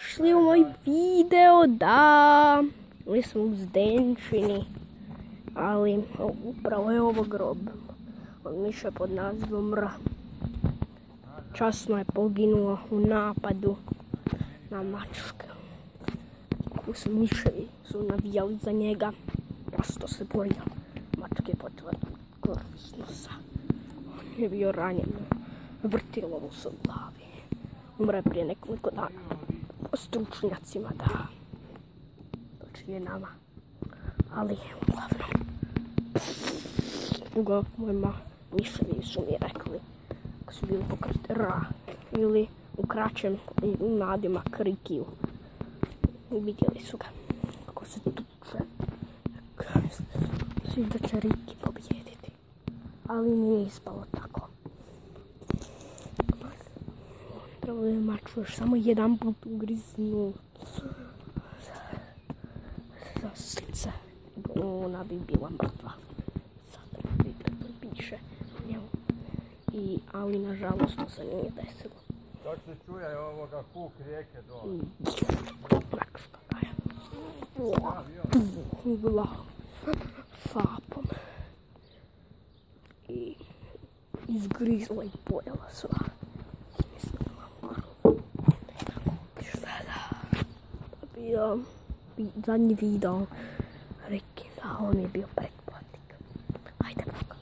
Šli u moj video, da. Mi smo u Zdenčini. Ali upravo je ovo grob. Od Miša pod nazivom R. Časno je poginuo u napadu na mačke. Kako miševi su navijali za njega. Prosto se borio. Mačke potvrdu krv iz nosa. On je bio ranjen. Vrtilo mu se u glavi. Umre prije nekoliko dana. Stručnjacima, da. Točnije nama. Ali, uglavnom. Uglavnom, miševi su mi rekli kako su bili pokriti ra ili u kraćem nadimak Rikiju. I vidjeli su ga kako se tuče. Svi da će Riki pobijediti. Ali nije ispalo tako. Trebalo je još samo jedan put ugriznu za srce. Ona bi bila mrtva. Sad bi piše njemu. I, ali nažalost to se nije desilo. Kako se čuje ovoga kuk rijeke dole? Mačka ga je. Ugla. Sapom. I izgrizla i pojela sva. Mislim, malo. Izgleda. To je bio zadnji video. Reki, da, on je bio pretplatnik. Ajde, poka.